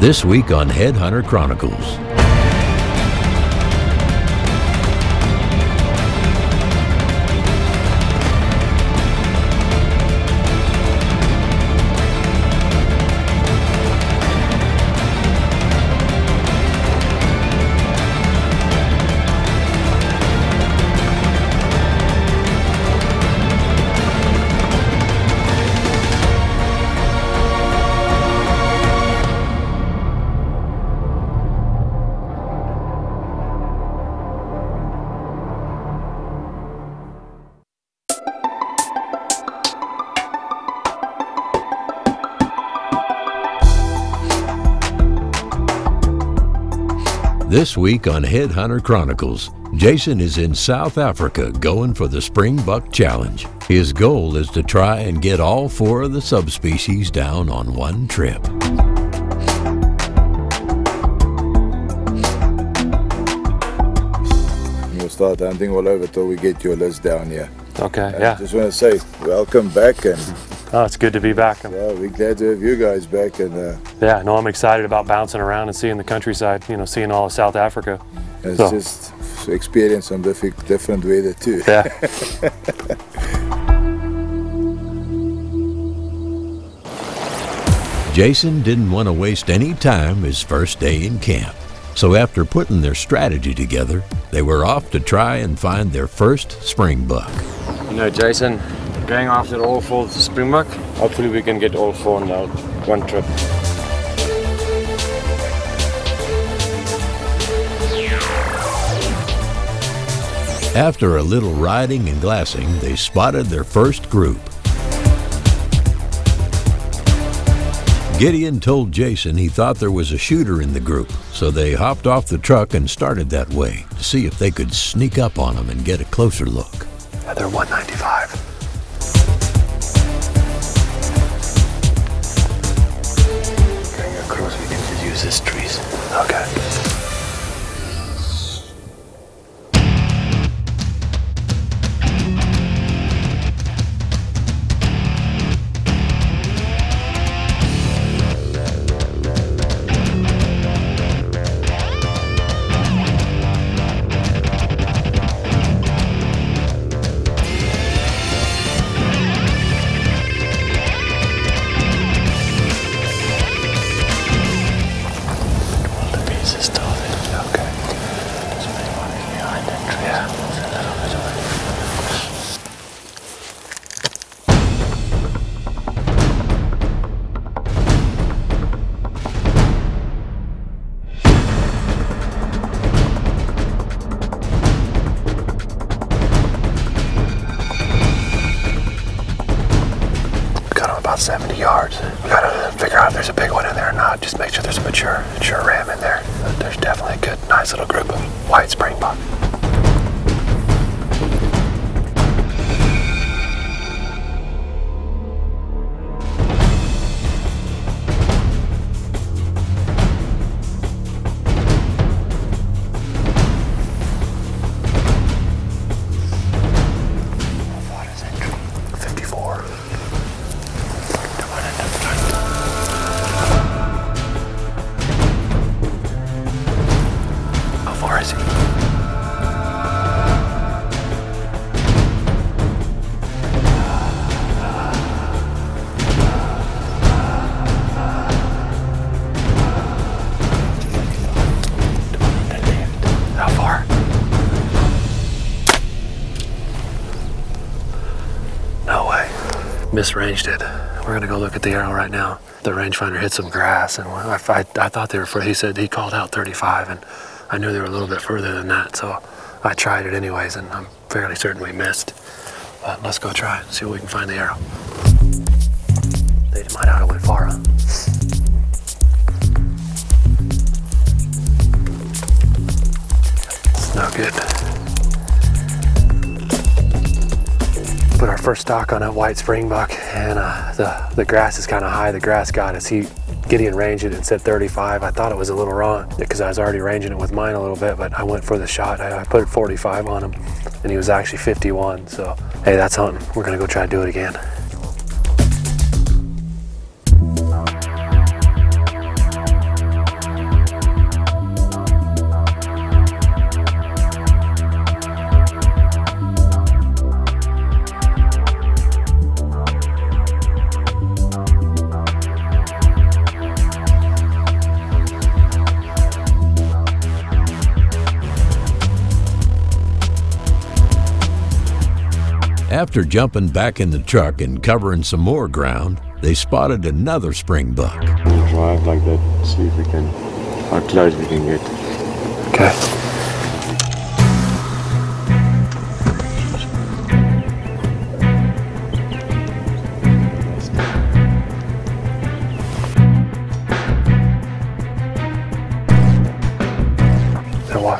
This week on Headhunter Chronicles. This week on Headhunter Chronicles, Jason is in South Africa going for the Springbuck Challenge. His goal is to try and get all four of the subspecies down on one trip. We'll start hunting all over till we get your list down here. Okay, I yeah. just want to say welcome back and Oh, it's good to be back. I'm- well, we're glad to have you guys back and uh, yeah, no, I'm excited about bouncing around and seeing the countryside, you know, seeing all of South Africa. it's So- just experience some different, different weather too. Yeah. Jason didn't want to waste any time his first day in camp. So after putting their strategy together, they were off to try and find their first springbuck. You know, Jason, going after all four springbuck. Hopefully, we can get all four in uh, one trip. After a little riding and glassing, they spotted their first group. Gideon told Jason he thought there was a shooter in the group, so they hopped off the truck and started that way to see if they could sneak up on him and get a closer look. yeah they're 195. Trees. Okay. Misranged it. We're gonna go look at the arrow right now. The rangefinder hit some grass, and I, I, I thought they were. He said he called out 35, and I knew they were a little bit further than that. So I tried it anyways, and I'm fairly certain we missed. But let's go try it. See if we can find the arrow. They might not have went far. It's no good. Put our first stock on a white springbuck, and uh, the the grass is kind of high. The grass got us. He Gideon ranged it and said 35. I thought it was a little wrong because I was already ranging it with mine a little bit, but I went for the shot. I, I put 45 on him, and he was actually 51. So hey, that's hunting. We're gonna go try to do it again. After jumping back in the truck and covering some more ground, they spotted another spring buck. We'll drive like that, see if we can, how close we can get. Okay.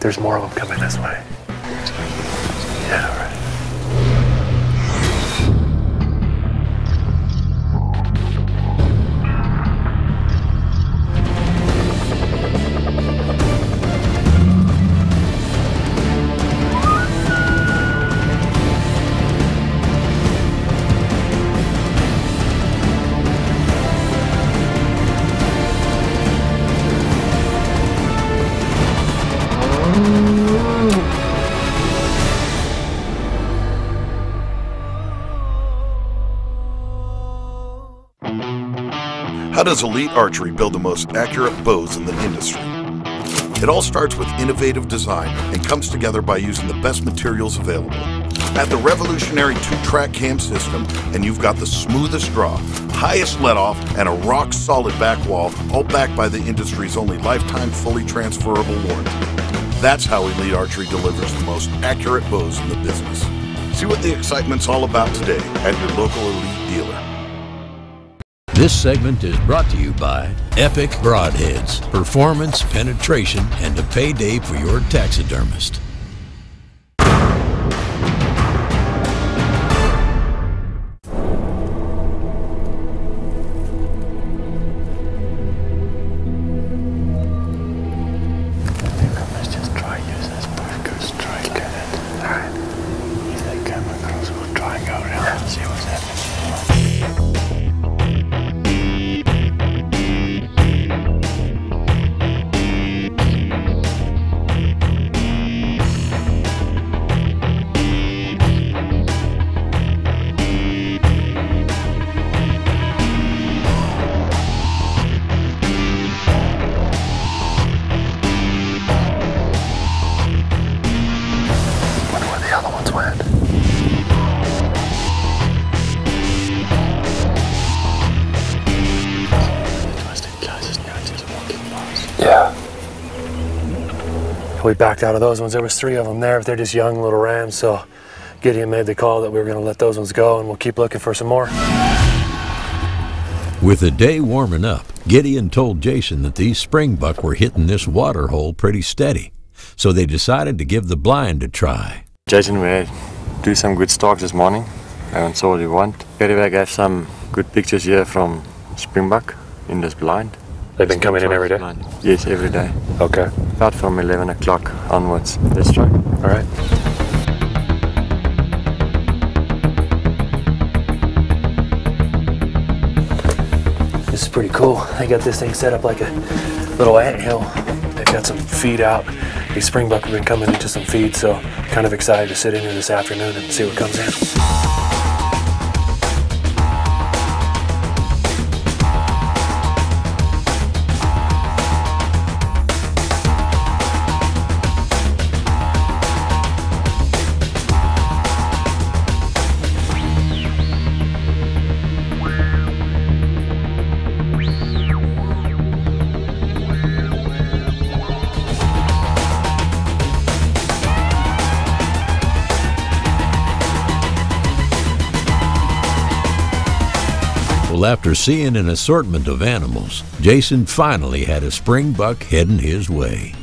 There's more of them coming this way. Yeah, How does Elite Archery build the most accurate bows in the industry? It all starts with innovative design and comes together by using the best materials available. Add the revolutionary two-track cam system and you've got the smoothest draw, highest let-off, and a rock-solid back wall, all backed by the industry's only lifetime fully transferable warranty. That's how Elite Archery delivers the most accurate bows in the business. See what the excitement's all about today at your local Elite dealer. This segment is brought to you by Epic Broadheads, performance, penetration, and a payday for your taxidermist. We backed out of those ones. There was three of them there, but they're just young little rams. So Gideon made the call that we were going to let those ones go, and we'll keep looking for some more. With the day warming up, Gideon told Jason that these springbuck were hitting this water hole pretty steady, so they decided to give the blind a try. Jason, we do some good stalks this morning. I haven't saw what we want. Anyway, I gave some good pictures here from Springbuck in this blind. They've been coming in every day. Blind. Yes, every day. Okay. About from 11 o'clock onwards. Let's try. All right. This is pretty cool. They got this thing set up like a little ant hill. They've got some feed out. These springbuck have been coming into some feed, so kind of excited to sit in here this afternoon and see what comes in. After seeing an assortment of animals, Jason finally had a springbuck heading his way.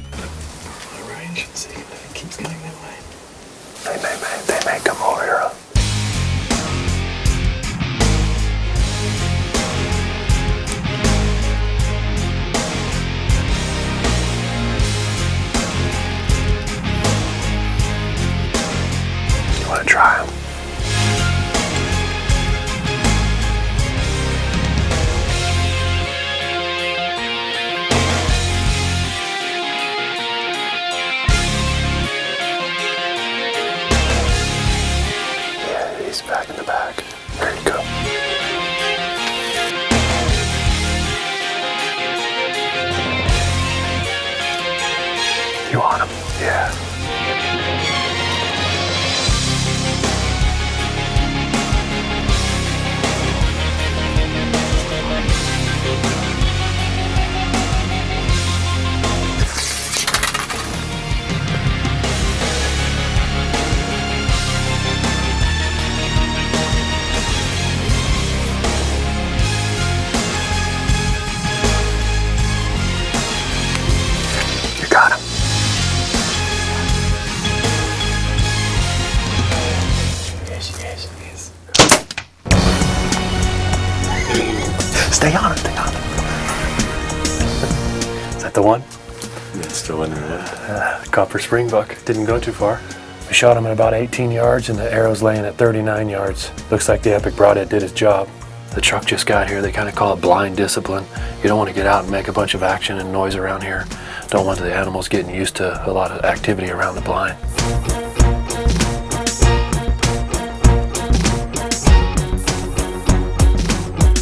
Copper springbuck. Didn't go too far. We shot him at about 18 yards and the arrow's laying at 39 yards. Looks like the Epic Broadhead did his job. The truck just got here. They kind of call it blind discipline. You don't want to get out and make a bunch of action and noise around here. Don't want the animals getting used to a lot of activity around the blind.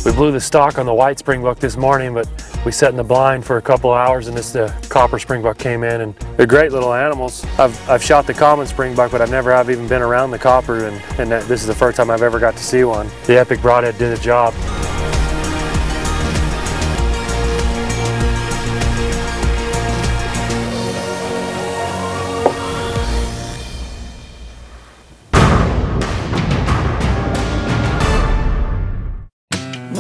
We blew the stock on the white springbuck this morning, but we sat in the blind for a couple hours and this uh, copper springbuck came in and they're great little animals. I've, I've shot the common springbuck, but I've never have even been around the copper and, and that, this is the first time I've ever got to see one. The epic broadhead did a job.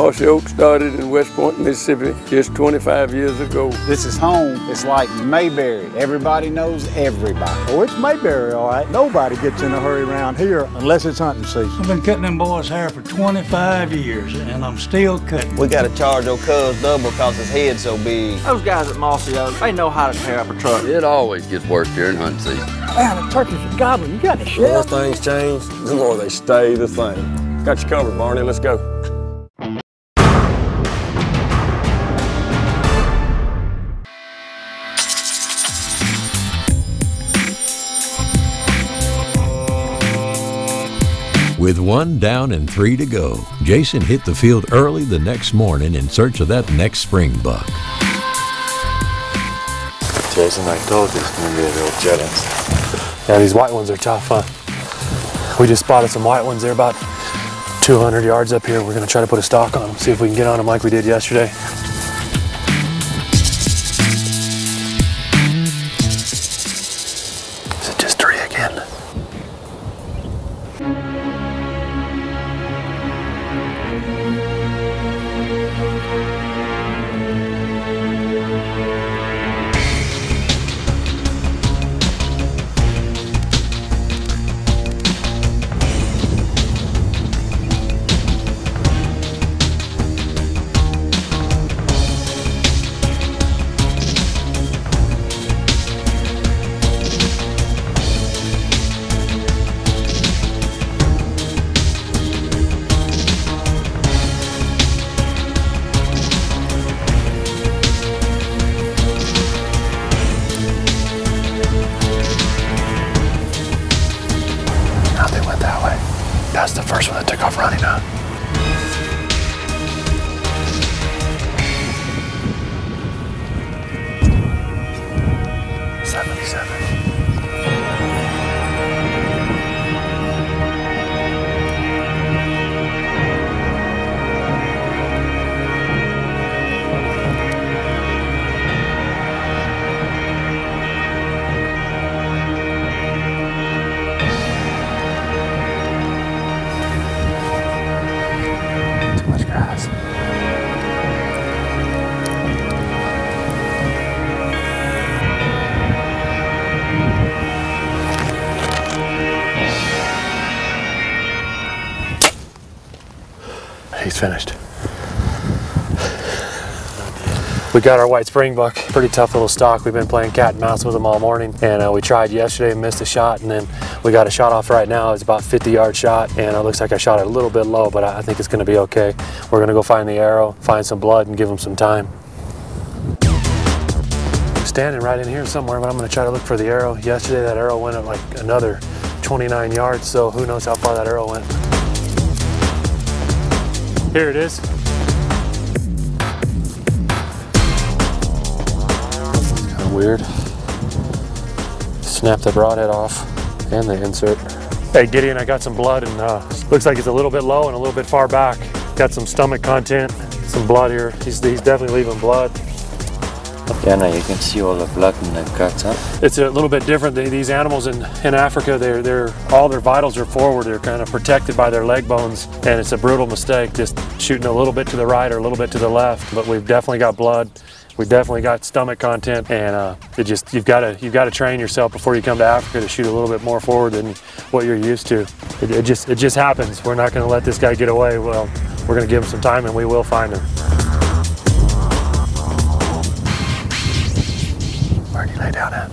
Mossy Oak started in West Point, Mississippi just 25 years ago. This is home. It's like Mayberry. Everybody knows everybody. Oh, it's Mayberry, all right. Nobody gets in a hurry around here unless it's hunting season. I've been cutting them boys' hair for 25 years, and I'm still cutting. We got to charge old cuz double because his head's so big. Those guys at Mossy Oak, they know how to tear up a truck. It always gets worse during hunting season. Man, the turkeys are gobbling. You got any shit? The more things change, the more they stay the same. Got you covered, Barney. Let's go. With one down and three to go, Jason hit the field early the next morning in search of that next spring buck. Jason, I told you it's going to be a real challenge. Yeah, these white ones are tough, huh? We just spotted some white ones. They're about 200 yards up here. We're going to try to put a stock on them, see if we can get on them like we did yesterday. Finished. We got our white springbuck, pretty tough little stock. We've been playing cat and mouse with him all morning, and uh, we tried yesterday and missed a shot, and then we got a shot off right now. It's about 50 yard shot, and it looks like I shot it a little bit low, but I, think it's going to be okay. We're going to go find the arrow, find some blood, and give him some time. Standing right in here somewhere, but I'm going to try to look for the arrow. Yesterday, that arrow went at like another 29 yards, so who knows how far that arrow went. Here it is. Kind of weird. Snap the broadhead off and the insert. Hey Gideon, I got some blood and uh, looks like it's a little bit low and a little bit far back. Got some stomach content, some blood here. He's, he's definitely leaving blood. Yeah, now you can see all the blood in the guts, huh? It's a little bit different. These animals in, in Africa, they're, they're all their vitals are forward. They're kind of protected by their leg bones, and it's a brutal mistake just shooting a little bit to the right or a little bit to the left. But we've definitely got blood. We've definitely got stomach content, and uh, it just you've got to you've got to train yourself before you come to Africa to shoot a little bit more forward than what you're used to. It, it just it just happens. We're not going to let this guy get away. Well, we're going to give him some time, and we will find him. Down at?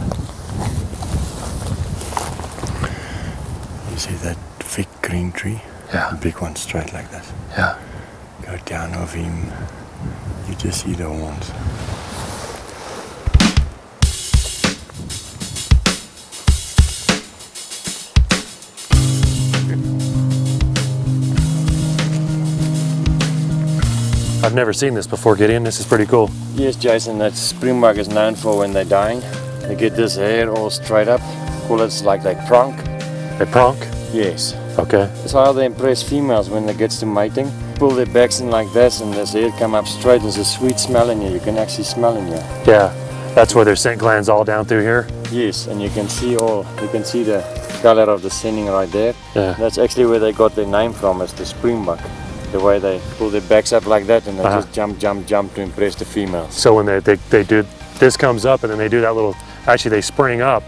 You see that thick green tree? Yeah. The big one straight like this. Yeah. Go down over him. You just see the ones. I've never seen this before, Gideon. This is pretty cool. Yes, Jason, that springbok is known for when they're dying. They get this hair all straight up. Call it like they pronk. They pronk? Yes. Okay. That's how they impress females when they get to mating. Pull their backs in like this and this hair come up straight. There's a sweet smell in here. You can actually smell in here. Yeah. That's where their scent glands all down through here? Yes, and you can see all, you can see the color of the sending right there. Yeah. That's actually where they got their name from, is the springbok. The way they pull their backs up like that and they Uh-huh. just jump, jump, jump to impress the females. So when they, they, they do, this comes up and then they do that little, actually they spring up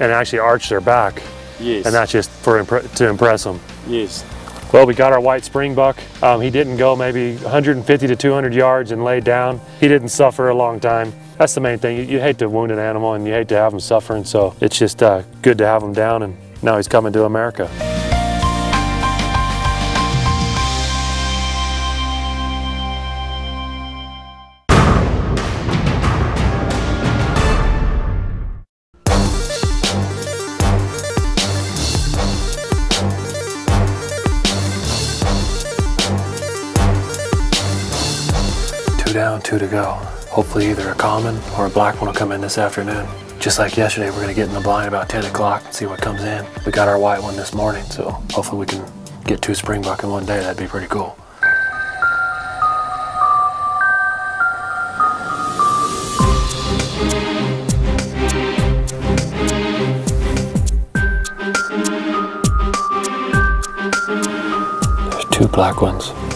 and actually arch their back. Yes. And that's just for impre- to impress them. Yes. Well, we got our white springbuck. Um, he didn't go maybe 150 to 200 yards and lay down. He didn't suffer a long time. That's the main thing. You, you hate to wound an animal and you hate to have him suffering. So it's just uh, good to have him down. And now he's coming to America. Two to go. Hopefully either a common or a black one will come in this afternoon. Just like yesterday, we're gonna get in the blind about 10 o'clock and see what comes in. We got our white one this morning, so hopefully we can get two springbuck in one day. That'd be pretty cool. There's two black ones.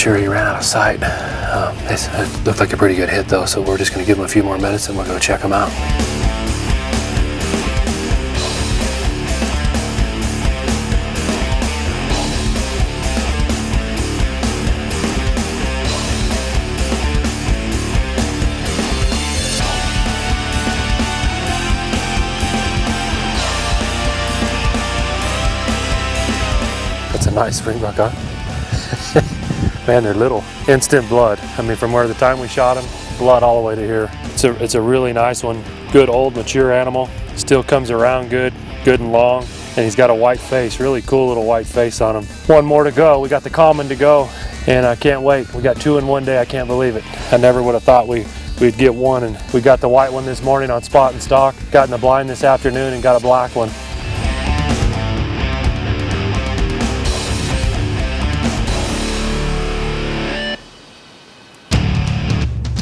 Sure he ran out of sight. Um, it looked like a pretty good hit though, so we're just gonna give him a few more minutes and we'll go check him out. That's a nice springbuck, huh? Man, they're little. Instant blood. I mean, from where the time we shot him, blood all the way to here. It's a, it's a really nice one. Good old mature animal. Still comes around good, good and long. And he's got a white face, really cool little white face on him. One more to go. We got the common to go. And I can't wait. We got two in one day. I can't believe it. I never would have thought we, we'd get one. And we got the white one this morning on spot and stock. Got in the blind this afternoon and got a black one.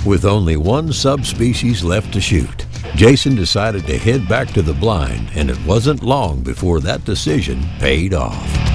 With only one subspecies left to shoot, Jason decided to head back to the blind, and it wasn't long before that decision paid off.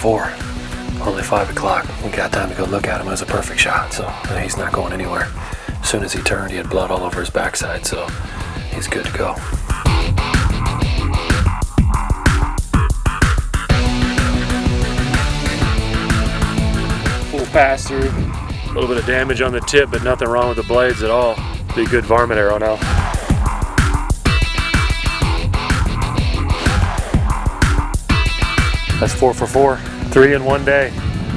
Before. Only five o'clock. We got time to go look at him. It was a perfect shot, so he's not going anywhere. As soon as he turned, he had blood all over his backside, so he's good to go. Full pass through. A little bit of damage on the tip, but nothing wrong with the blades at all. Be a good varmint arrow now. That's four for four. Three in one day.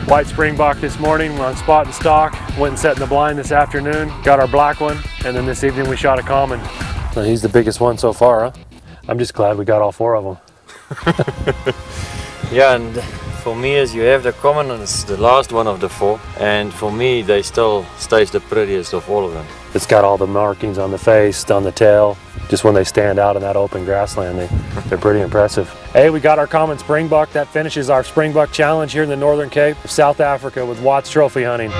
White springbok this morning on spot and stock. Went and set in the blind this afternoon. Got our black one. And then this evening we shot a common. So he's the biggest one so far, huh? I'm just glad we got all four of them. Yeah, and for me, as you have the common, and it's the last one of the four, and for me, they still stays the prettiest of all of them. It's got all the markings on the face, on the tail. Just when they stand out in that open grassland, they, they're pretty impressive. Hey, we got our common springbuck. That finishes our springbuck challenge here in the Northern Cape of South Africa with Watts Trophy Hunting.